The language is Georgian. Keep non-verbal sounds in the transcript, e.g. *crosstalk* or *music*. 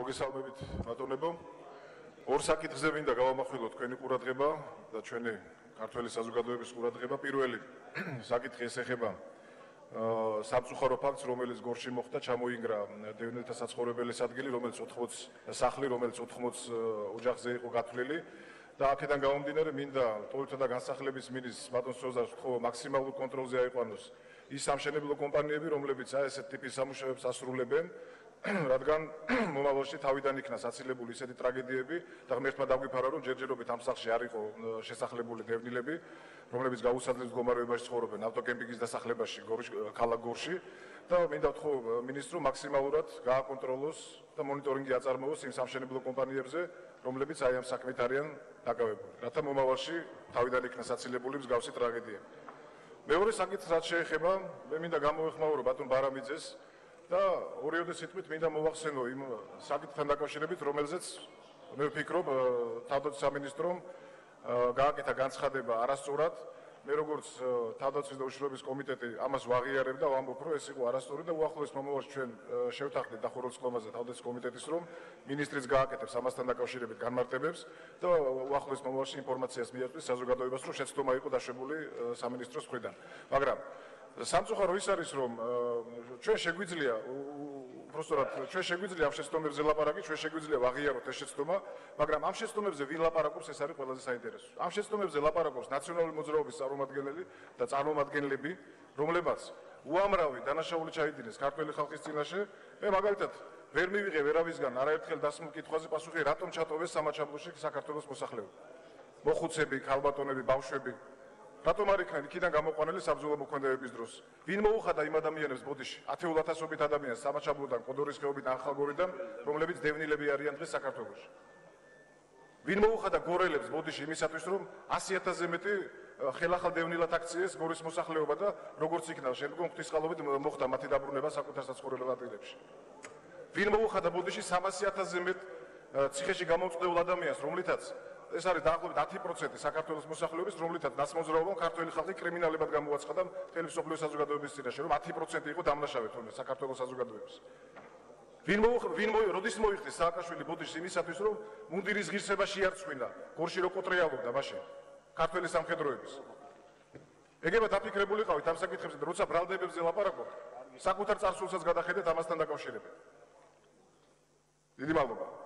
მოგესალმებით ბატონებო. ორ საკითხზე მინდა გავამახვილო თქვენი ყურადღება და ჩვენი ქართველი საზოგადოების ყურადღება. პირველი *clears throat* საკითხი ეს ეხება სამწუხარო ფაქტს, რომელიც გორში მოხდა, ჩამოინგრა დევნილთა საცხოვრებელი ადგილი, რომელიც 80 სახლი, რომელიც 80 ოჯახზე იყო გათვლილი. და აქედან გამომდინარე მინდა ტოლთა და განსახლების მინისტრს ბატონ სოზარს ვთხოვო მაქსიმალურ კონტროლზე აიყვანოს ის სამშენებლო კომპანიები, რომლებიც აი ესეთ ტიპის სამუშაოებს ასრულებენ რადგან *clears throat* მომავალში თავიდან იქნა საცილებული ისეთი ტრაგედიები და ღმერთმა დაგვიფარა რომ ჯერჯერობით ამ სახში არ იყო შესახლებული დევნილები რომლებიც გაუსაძლეს მდგომარეობაში ცხოვრობენ ავტოკემპინგის დასახლებაში ქალაქ გორში. და მინდა ვთქო მინისტრს მაქსიმალურად გააკონტროლოს და მონიტორინგი აწარმოოს იმ სამშენებლო კომპანიებზე რომლებიც აი ამ საქმით არიან დაკავებული. რათა მომავალში თავიდან იქნა საცილებული მსგავსი ტრაგედიები მეორე საკითხი რაც შეეხება მე მინდა გამოვეხმაურო ბატონ ბარამიძეს და ორიოდე სიტყვით მინდა მოვახსენო იმ საკითხთან დაკავშირებით, რომელზეც მე ვფიქრობ თავდაცვის სამინისტრომ გააკეთა განცხადება არასწორად. მე როგორც თავდაცვის და უშუალობის კომიტეტი ამას ვაღიარებ და ვამბობ, რომ ეს იყო არასწორი და უახლოეს მომავალში ჩვენ შევთანხმდით დახუროცხლობაზე თავდაცვის კომიტეტის რომ მინისტრიც გააკეთებს ამასთან დაკავშირებით განმარტებებს და უახლოეს მომავალში ინფორმაციას მიაწვდის საზოგადოებას, რომ შეცდომა იყო დაშვებული სამინისტროს მხრიდან. მაგრამ სამწუხარო ის არის რომ ჩვენ შეგვიძლია უბრალოდ ჩვენ შეგვიძლია ამ შეცდომებზე ლაპარაკი ჩვენ შეგვიძლია ვაღიაროთ ეს შეცდომა მაგრამ ამ შეცდომებზე ვინ ლაპარაკობს ეს არის ყველაზე საინტერესო. ამ შეცდომებზე ლაპარაკობს ნაციონალური მოძრაობის წარმომადგენელი და წარმომადგენლები რომლებაც უამრავი დანაშაული ჩაიდინეს ქართული ხალხის წინაშე. მე მაგალითად ვერ მივიღე ვერავისგან არაერთხელ დასმულ კითხვაზე პასუხი რატომ ჩატოვეს სამაჩაბლოში საქართველოს მოსახლეობა? მოხუცები ქალბატონები ბავშვები რატომ არ იქნა იქიდან გამოყვანილი საბრძოლო მოქმედებების დროს? ვინ მოუხადა იმ ადამიანებს ბოდიში? ათეულათასობით ადამიანს სამაჩაბლოდან, კოდორის ხეობით, ახალგორიდან, რომლებიც დევნილები არიან დღეს საქართველოში. ვინ მოუხადა გორელებს ბოდიში იმისათვის, რომ 100000-ზე მეტი ხელახალ დევნილად აქციეს გორის მოსახლეობა და როგორც იქნა შემდგომ ღვთისყალობით მოხდა მათი დაბრუნება საკუთარ საცხოვრებელ ადგილებში. ვინ მოუხადა ბოდიში 300000-ზე მეტ ციხეში გამომწვეულ ადამიანს, რომლითაც ეს არის დაახლოებით 10% საქართველოს მოსახლეობის, რომლითაც ნაცმოძრაობამ ქართული ხალხი კრიმინალებად გამოაცხადა მსოფლიოს საზოგადოების წინაშე, რომ 10% იყო დამნაშავე თუნდაც საქართველოს საზოგადოების. ვინ მო ვინ მო როდის მოიხდეს სააკაშვილი ბოდიშს იმისათვის, რომ მუნდირის ღირსება შეარწმინა, გორში რო კოტრიალობდა მაშინ ქართული სამხედროების. ეგება დაფიქრებულიყავით ამ საკითხებზე და როცა ბრალდებებზე ლაპარაკობთ, საკუთარ წარსულსაც გადახედეთ ამასთან დაკავშირებით. დიდი მადლობა.